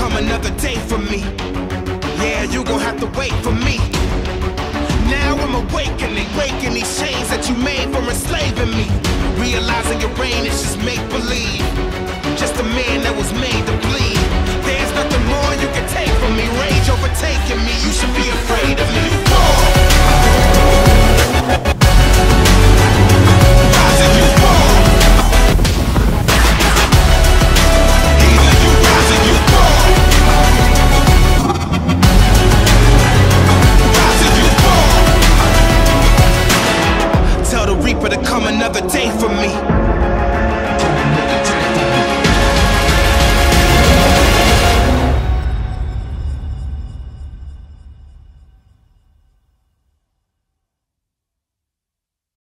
come another day for me. Yeah, you gon' have to wait for me. Now I'm awakening, breaking these chains that you made for enslaving me. Realizing your reign is just make believe. another day for me.